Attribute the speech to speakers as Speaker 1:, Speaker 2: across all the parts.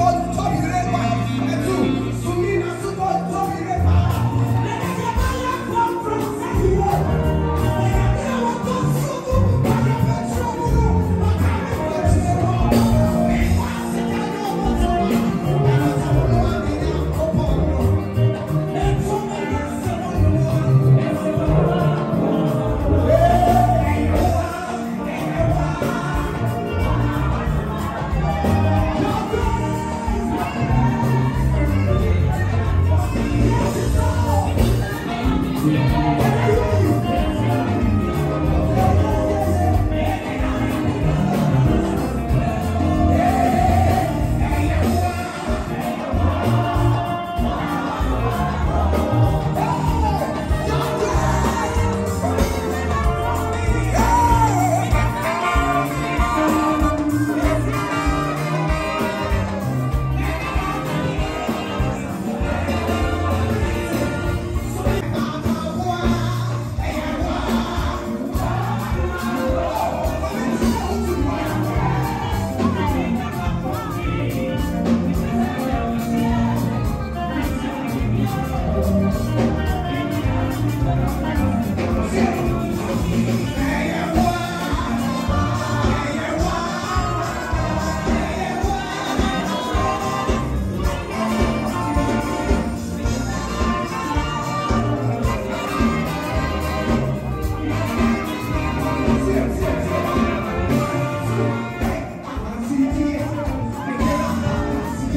Speaker 1: call you, call you,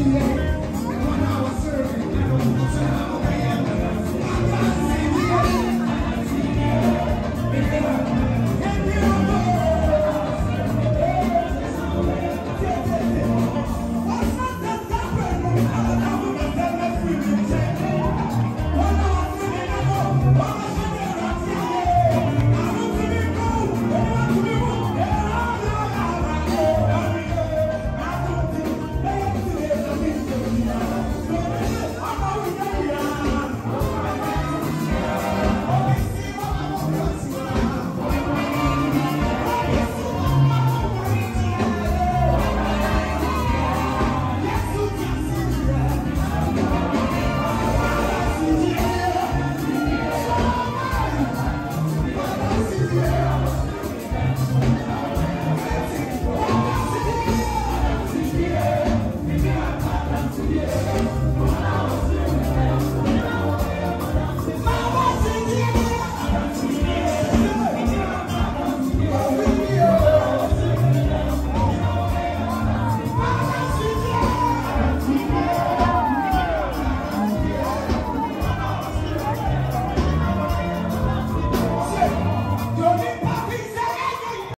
Speaker 1: Yeah.